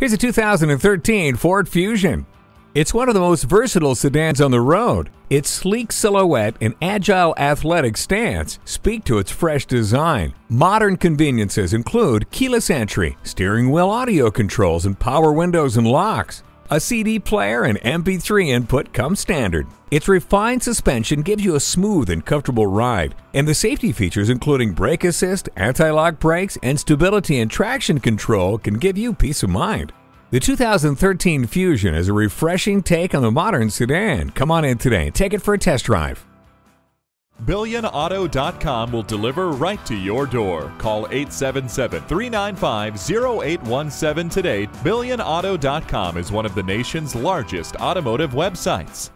Here's a 2013 Ford Fusion. It's one of the most versatile sedans on the road. Its sleek silhouette and agile athletic stance speak to its fresh design. Modern conveniences include keyless entry, steering wheel audio controls, and power windows and locks. A CD player and MP3 input come standard. Its refined suspension gives you a smooth and comfortable ride, and the safety features including brake assist, anti-lock brakes, and stability and traction control can give you peace of mind. The 2013 Fusion is a refreshing take on the modern sedan. Come on in today and take it for a test drive. BillionAuto.com will deliver right to your door. Call 877 395 0817 today. BillionAuto.com is one of the nation's largest automotive websites.